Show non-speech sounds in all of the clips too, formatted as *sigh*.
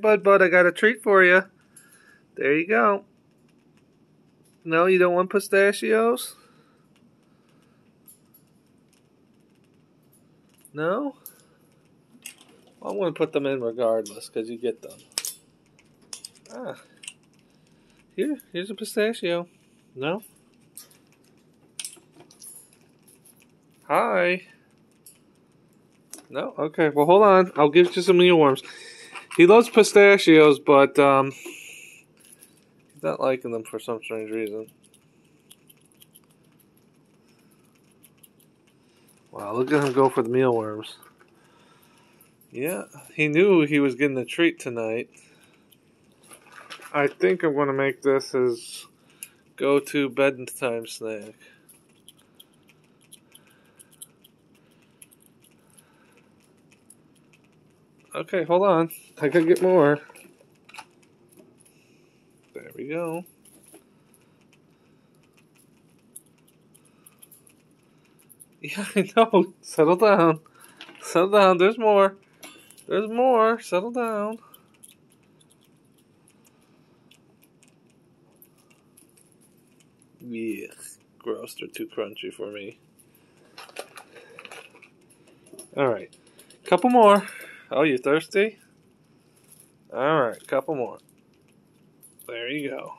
Bud Bud, I got a treat for you. There you go. No, you don't want pistachios? No? Well, I'm going to put them in regardless because you get them. Ah. Here, here's a pistachio. No? Hi. No? Okay, well, hold on. I'll give you some mealworms. He loves pistachios, but um, he's not liking them for some strange reason. Wow, look at him go for the mealworms. Yeah, he knew he was getting a treat tonight. I think I'm going to make this his go-to bedtime snack. Okay, hold on. I could get more. There we go. *laughs* Yeah, I know. Settle down. Settle down. There's more. There's more. Settle down. Yeah, gross. They're too crunchy for me. Alright. Couple more. Oh, you thirsty? Alright, couple more. There you go.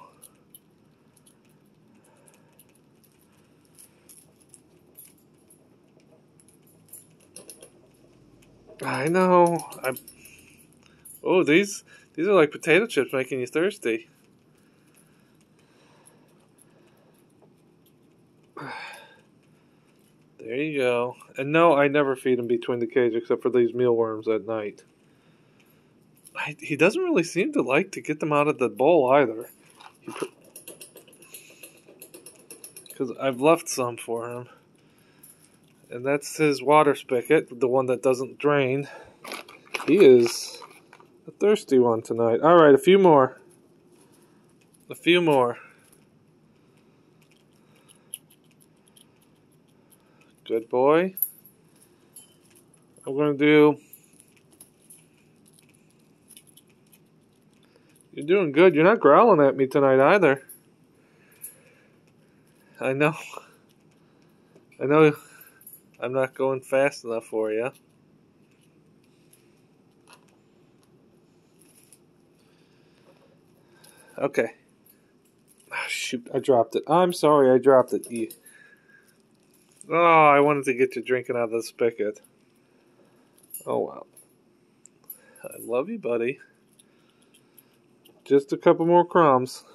I know. I'm. Oh, these these are like potato chips making you thirsty. *sighs* *sighs* There you go. And no, I never feed him between the cage except for these mealworms at night. I, he doesn't really seem to like to get them out of the bowl either. Because I've left some for him. And that's his water spigot, the one that doesn't drain. He is a thirsty one tonight. Alright, a few more. A few more. Good boy. I'm going to do... You're doing good. You're not growling at me tonight either. I know. I know I'm not going fast enough for you. Okay. Oh, shoot, I dropped it. I'm sorry, I dropped it. Oh, I wanted to get you drinking out of the spigot. Oh, well. I love you, buddy. Just a couple more crumbs.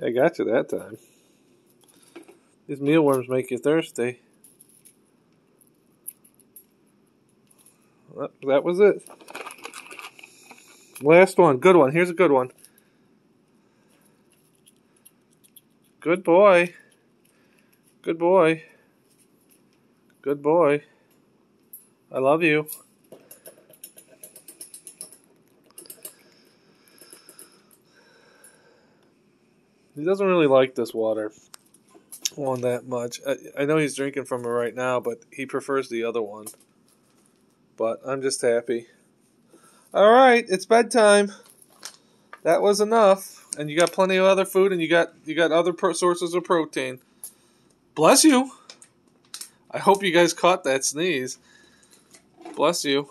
I got you that time. These mealworms make you thirsty. That was it. Last one. Good one. Here's a good one. Good boy. Good boy. Good boy. I love you. He doesn't really like this water one that much. I, I know he's drinking from it right now, but he prefers the other one. But I'm just happy. All right, it's bedtime. That was enough, and you got plenty of other food, and you got you got other pro- sources of protein. Bless you. I hope you guys caught that sneeze. Bless you.